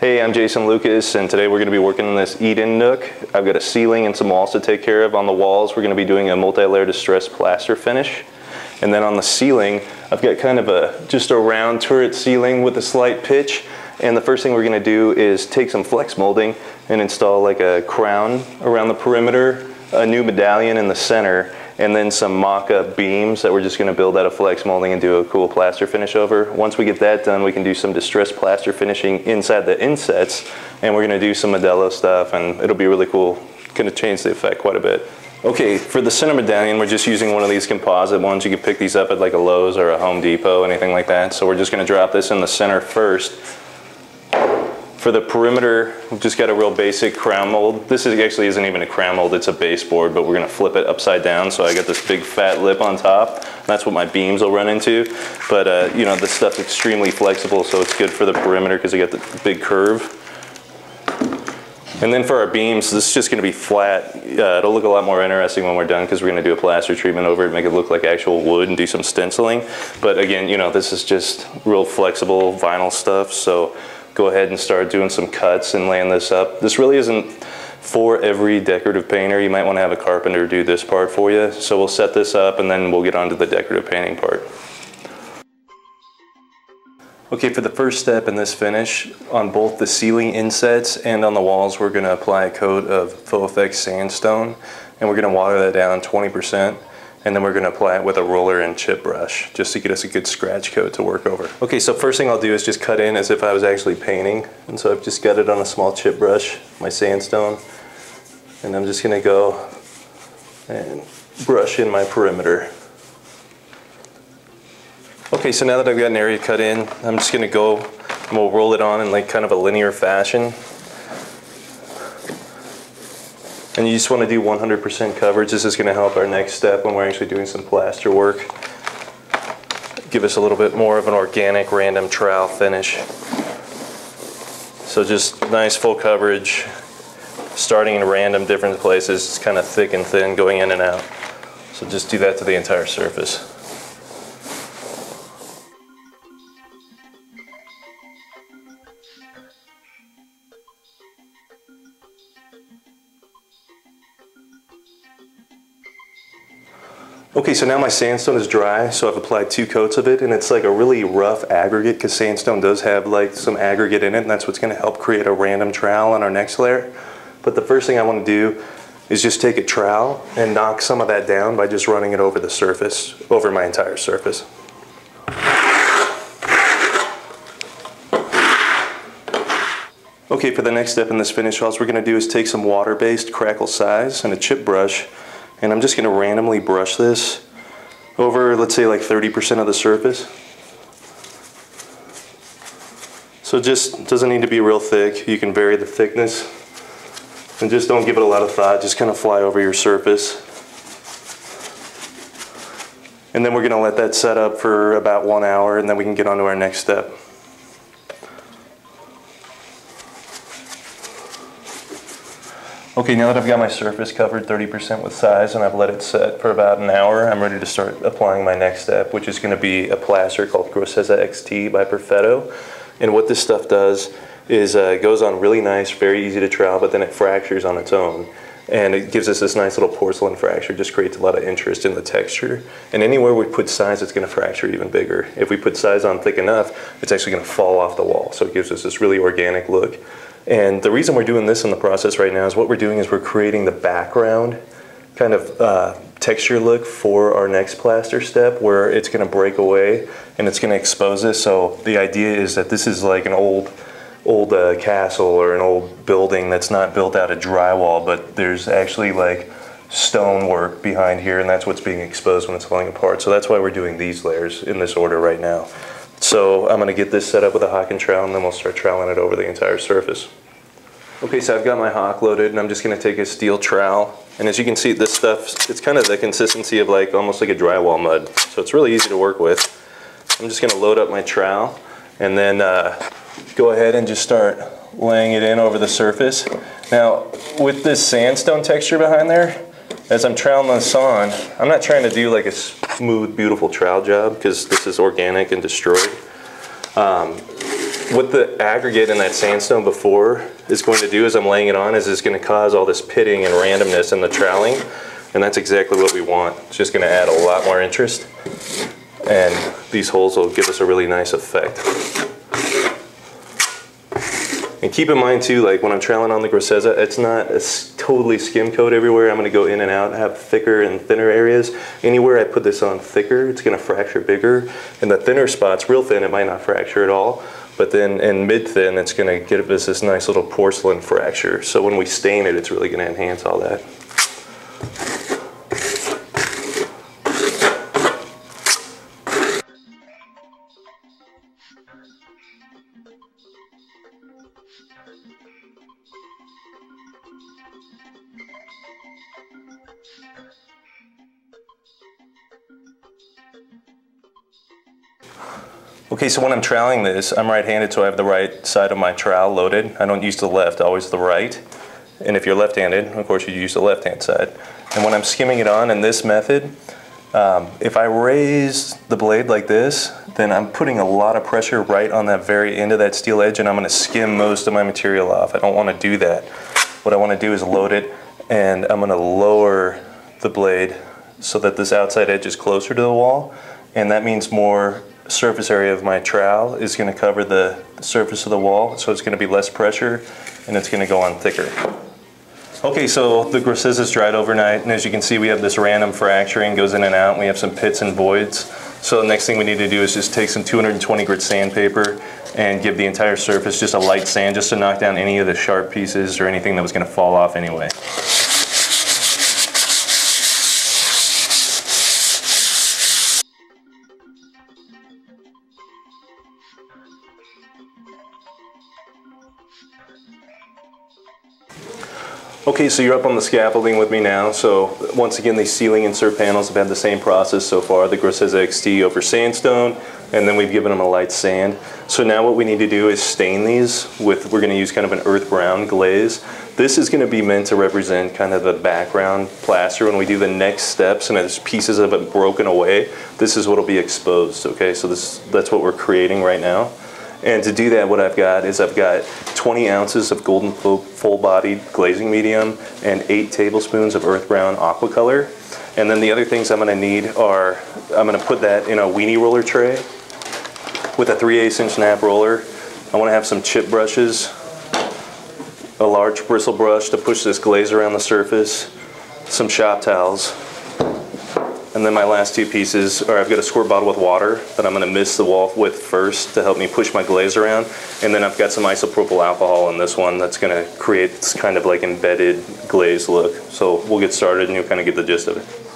Hey, I'm Jason Lucas, and today we're going to be working on this Eden Nook. I've got a ceiling and some walls to take care of. On the walls, we're going to be doing a multi-layer distressed plaster finish. And then on the ceiling, I've got kind of a just a round turret ceiling with a slight pitch. And the first thing we're going to do is take some flex molding and install like a crown around the perimeter, a new medallion in the center, and then some mock-up beams that we're just gonna build out of flex molding and do a cool plaster finish over. Once we get that done, we can do some distressed plaster finishing inside the insets, and we're gonna do some Modello stuff, and it'll be really cool. Gonna change the effect quite a bit. Okay, for the center medallion, we're just using one of these composite ones. You can pick these up at like a Lowe's or a Home Depot, anything like that. So we're just gonna drop this in the center first. For the perimeter, we've just got a real basic crown mold. This is actually isn't even a crown mold, it's a baseboard, but we're gonna flip it upside down so I got this big fat lip on top. That's what my beams will run into. But uh, you know, this stuff's extremely flexible, so it's good for the perimeter because you got the big curve. And then for our beams, this is just gonna be flat. Uh, it'll look a lot more interesting when we're done because we're gonna do a plaster treatment over it, make it look like actual wood and do some stenciling. But again, you know, this is just real flexible vinyl stuff. So go ahead and start doing some cuts and laying this up. This really isn't for every decorative painter. You might want to have a carpenter do this part for you. So we'll set this up and then we'll get on to the decorative painting part. Okay, for the first step in this finish, on both the ceiling insets and on the walls, we're gonna apply a coat of Faux Effects sandstone and we're gonna water that down 20% and then we're gonna apply it with a roller and chip brush just to get us a good scratch coat to work over. Okay, so first thing I'll do is just cut in as if I was actually painting. And so I've just got it on a small chip brush, my sandstone, and I'm just gonna go and brush in my perimeter. Okay, so now that I've got an area cut in, I'm just gonna go and we'll roll it on in like kind of a linear fashion. And you just want to do 100% coverage. This is going to help our next step when we're actually doing some plaster work. Give us a little bit more of an organic random trowel finish. So just nice full coverage, starting in random different places. It's kind of thick and thin going in and out. So just do that to the entire surface. Okay, so now my sandstone is dry, so I've applied two coats of it, and it's like a really rough aggregate because sandstone does have like some aggregate in it, and that's what's gonna help create a random trowel on our next layer. But the first thing I wanna do is just take a trowel and knock some of that down by just running it over the surface, over my entire surface. Okay, for the next step in this finish, all we're gonna do is take some water-based crackle size and a chip brush and I'm just gonna randomly brush this over, let's say like 30% of the surface. So just doesn't need to be real thick. You can vary the thickness and just don't give it a lot of thought. Just kind of fly over your surface. And then we're gonna let that set up for about one hour and then we can get on to our next step. Okay, now that I've got my surface covered 30% with size and I've let it set for about an hour, I'm ready to start applying my next step, which is going to be a plaster called Groseza XT by Perfetto. And what this stuff does is uh, it goes on really nice, very easy to trowel, but then it fractures on its own. And it gives us this nice little porcelain fracture, just creates a lot of interest in the texture. And anywhere we put size, it's gonna fracture even bigger. If we put size on thick enough, it's actually gonna fall off the wall. So it gives us this really organic look. And the reason we're doing this in the process right now is what we're doing is we're creating the background kind of uh, texture look for our next plaster step where it's going to break away and it's going to expose this. So the idea is that this is like an old old uh, castle or an old building that's not built out of drywall, but there's actually like stonework behind here and that's what's being exposed when it's falling apart. So that's why we're doing these layers in this order right now. So I'm gonna get this set up with a hawk and trowel and then we'll start troweling it over the entire surface. Okay, so I've got my hawk loaded and I'm just gonna take a steel trowel. And as you can see, this stuff, it's kind of the consistency of like, almost like a drywall mud. So it's really easy to work with. I'm just gonna load up my trowel and then uh, go ahead and just start laying it in over the surface. Now, with this sandstone texture behind there, as I'm troweling this on, I'm not trying to do like a smooth, beautiful trowel job because this is organic and destroyed. Um, what the aggregate in that sandstone before is going to do as I'm laying it on is it's going to cause all this pitting and randomness in the troweling. And that's exactly what we want. It's just going to add a lot more interest. And these holes will give us a really nice effect. And keep in mind too, like when I'm troweling on the Grosezza, it's not a totally skim coat everywhere. I'm gonna go in and out, have thicker and thinner areas. Anywhere I put this on thicker, it's gonna fracture bigger. And the thinner spots, real thin, it might not fracture at all. But then in mid thin, it's gonna give us this nice little porcelain fracture. So when we stain it, it's really gonna enhance all that. Okay, so when I'm troweling this, I'm right-handed, so I have the right side of my trowel loaded. I don't use the left, always the right. And if you're left-handed, of course you use the left-hand side. And when I'm skimming it on in this method, um, if I raise the blade like this, then I'm putting a lot of pressure right on that very end of that steel edge and I'm gonna skim most of my material off. I don't wanna do that. What I wanna do is load it and I'm gonna lower the blade so that this outside edge is closer to the wall and that means more surface area of my trowel is going to cover the surface of the wall, so it's going to be less pressure and it's going to go on thicker. Okay, so the Grosezza is dried overnight, and as you can see, we have this random fracturing, goes in and out, and we have some pits and voids. So the next thing we need to do is just take some 220 grit sandpaper and give the entire surface just a light sand just to knock down any of the sharp pieces or anything that was going to fall off anyway. Okay, so you're up on the scaffolding with me now. So once again, these ceiling insert panels have had the same process so far. The Grosezza XT over sandstone, and then we've given them a light sand. So now what we need to do is stain these with, we're gonna use kind of an earth brown glaze. This is gonna be meant to represent kind of the background plaster. When we do the next steps and there's pieces of it broken away, this is what'll be exposed, okay? So this, that's what we're creating right now. And to do that, what I've got is I've got 20 ounces of golden full-bodied glazing medium and 8 tablespoons of earth brown aqua color. And then the other things I'm going to need are, I'm going to put that in a weenie roller tray with a 3 8 inch nap roller. I want to have some chip brushes, a large bristle brush to push this glaze around the surface, some shop towels, and then my last two pieces are I've got a squirt bottle with water that I'm going to mist the wall with first to help me push my glaze around. And then I've got some isopropyl alcohol in this one that's going to create this kind of like embedded glaze look. So we'll get started and you'll kind of get the gist of it.